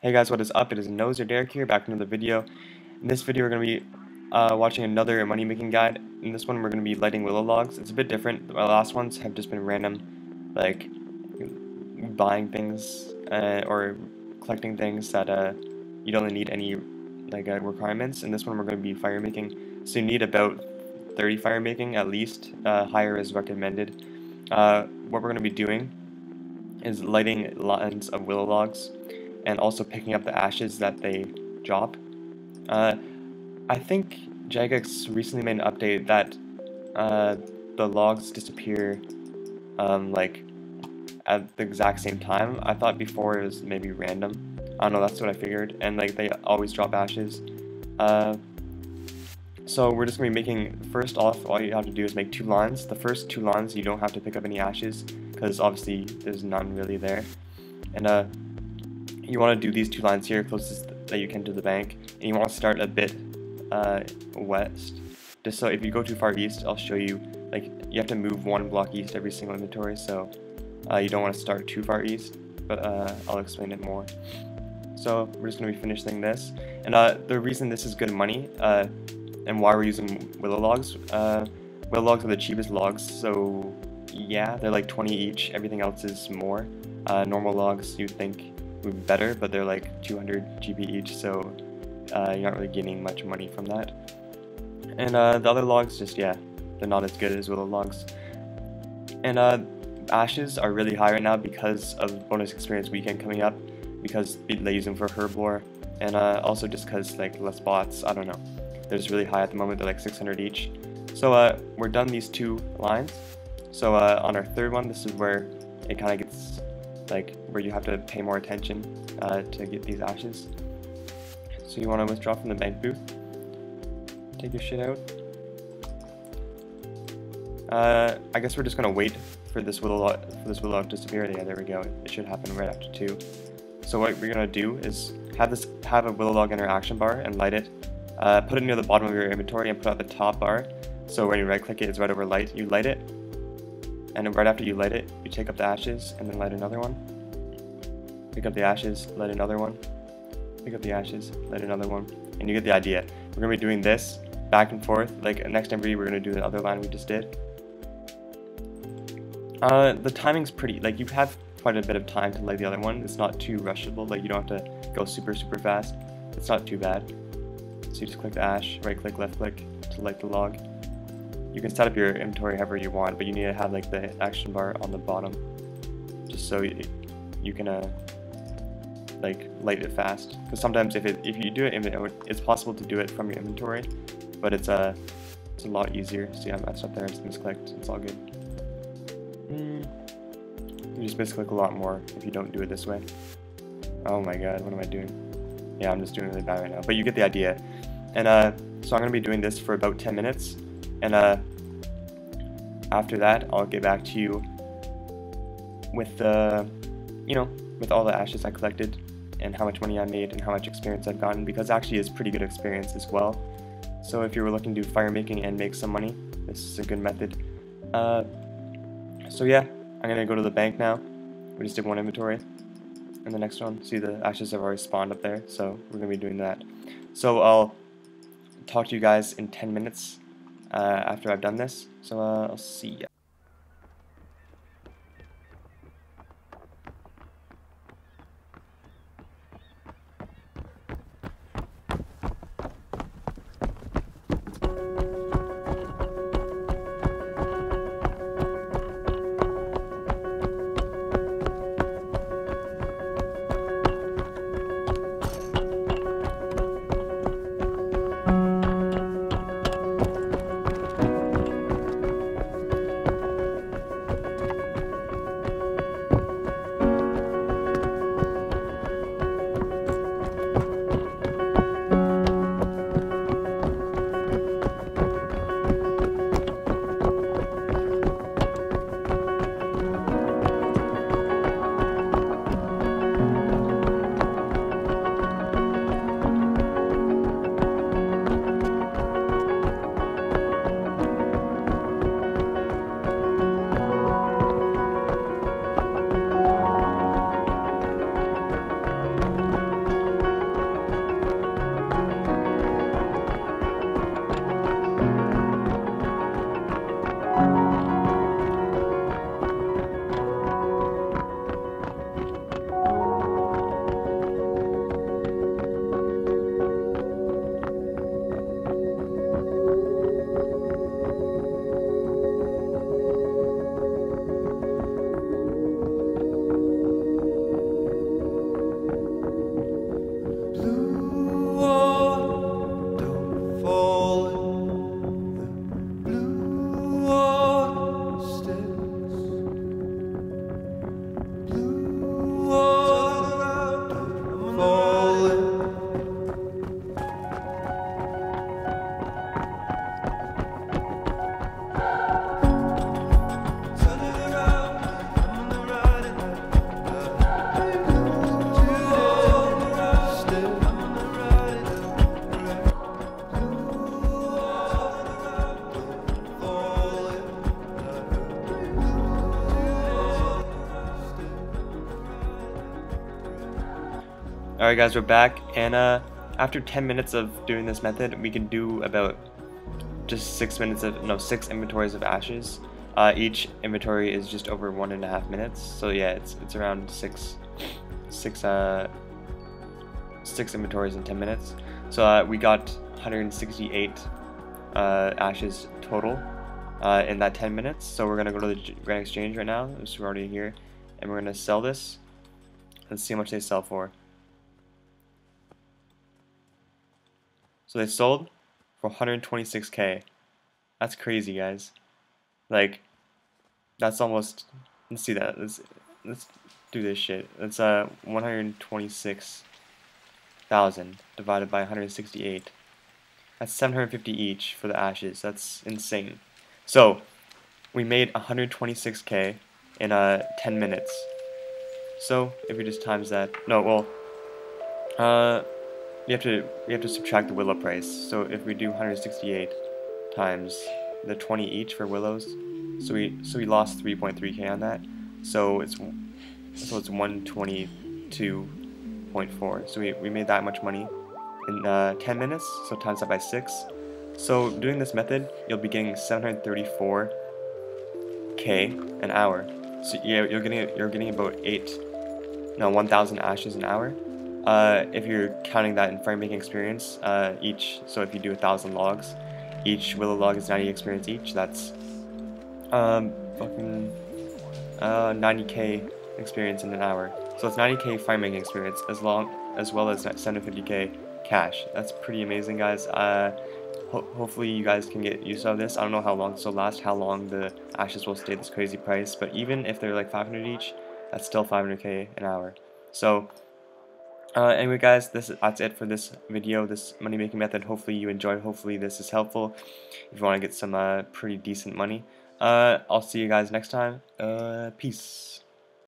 Hey guys, what is up? It is Nose or Derek here, back another video. In this video we're going to be uh, watching another money making guide. In this one we're going to be lighting willow logs. It's a bit different. My last ones have just been random, like buying things uh, or collecting things that uh, you don't really need any like uh, requirements. In this one we're going to be fire making, so you need about 30 fire making at least. Uh, higher is recommended. Uh, what we're going to be doing is lighting lines of willow logs and also picking up the ashes that they drop. Uh, I think Jagex recently made an update that uh, the logs disappear um, like at the exact same time. I thought before it was maybe random. I don't know, that's what I figured. And like they always drop ashes. Uh, so we're just to be making, first off, all you have to do is make two lines. The first two lines you don't have to pick up any ashes because obviously there's none really there. And uh, you want to do these two lines here closest that you can to the bank and you want to start a bit uh, west. Just so if you go too far east I'll show you like you have to move one block east every single inventory so uh, you don't want to start too far east but uh, I'll explain it more. So we're just going to be finishing this and uh, the reason this is good money uh, and why we're using willow logs uh, willow logs are the cheapest logs so yeah they're like 20 each everything else is more. Normal logs you'd think would be better, but they're like 200 GP each, so uh, you're not really gaining much money from that. And uh, the other logs, just yeah, they're not as good as willow logs. And uh, ashes are really high right now because of bonus experience weekend coming up, because they use them for herblore, and uh, also just because like less bots. I don't know. They're just really high at the moment. They're like 600 each. So uh, we're done these two lines. So uh, on our third one, this is where it kind of gets like where you have to pay more attention uh, to get these ashes. So you want to withdraw from the bank booth, take your shit out. Uh, I guess we're just gonna wait for this willow for this willow log to disappear. Yeah, there we go. It should happen right after two. So what we're gonna do is have this have a willow log in our action bar and light it. Uh, put it near the bottom of your inventory and put out the top bar. So when you right click it, it's right over light. You light it, and right after you light it, you take up the ashes and then light another one. Pick up the ashes, light another one. Pick up the ashes, light another one. And you get the idea. We're to be doing this back and forth. Like next time we're going to do the other line we just did. Uh, the timing's pretty, like you have quite a bit of time to light the other one. It's not too rushable, like you don't have to go super, super fast. It's not too bad. So you just click the ash, right click, left click to light the log you can set up your inventory however you want, but you need to have like the action bar on the bottom, just so you, you can uh, like light it fast. Because sometimes if it if you do it, it's possible to do it from your inventory, but it's a uh, it's a lot easier. See, I messed up there. It's misclicked. It's all good. Mm. You just misclick a lot more if you don't do it this way. Oh my god, what am I doing? Yeah, I'm just doing really bad right now. But you get the idea. And uh, so I'm going to be doing this for about 10 minutes. And uh, after that, I'll get back to you with the, you know, with all the ashes I collected and how much money I made and how much experience I've gotten because actually it's pretty good experience as well. So if you were looking to do fire making and make some money, this is a good method. Uh, so yeah, I'm gonna go to the bank now. We just did one inventory. And the next one, see the ashes have already spawned up there, so we're gonna be doing that. So I'll talk to you guys in 10 minutes after I've done this. So uh, I'll see ya. Alright guys, we're back, and uh, after 10 minutes of doing this method, we can do about just 6 minutes of, no, 6 inventories of ashes. Uh, each inventory is just over one and a half minutes, so yeah, it's it's around 6, 6, uh, 6 inventories in 10 minutes. So uh, we got 168 uh, ashes total uh, in that 10 minutes, so we're going to go to the Grand Exchange right now, so we're already here, and we're going to sell this. Let's see how much they sell for. So they sold for 126k. That's crazy, guys. Like, that's almost. Let's see that. Let's let's do this shit. That's uh 126,000 divided by 168. That's 750 each for the ashes. That's insane. So we made 126k in uh 10 minutes. So if we just times that, no, well, uh you have to we have to subtract the willow price. So if we do 168 times the 20 each for willows, so we so we lost 3.3k on that. So it's so it's 122.4. So we we made that much money in uh, 10 minutes. So times that by six. So doing this method, you'll be getting 734k an hour. So yeah, you're getting you're getting about eight, no, 1,000 ashes an hour. Uh, if you're counting that in fire making experience, uh, each, so if you do a thousand logs, each willow log is 90 experience each, that's um, fucking uh, 90k experience in an hour. So it's 90k fire making experience as long as well as 750k cash. That's pretty amazing, guys. Uh, ho hopefully you guys can get use of this. I don't know how long this will last, how long the ashes will stay this crazy price, but even if they're like 500 each, that's still 500k an hour. So uh, anyway guys, this that's it for this video, this money making method. Hopefully you enjoyed, hopefully this is helpful if you want to get some uh, pretty decent money. Uh, I'll see you guys next time. Uh, peace.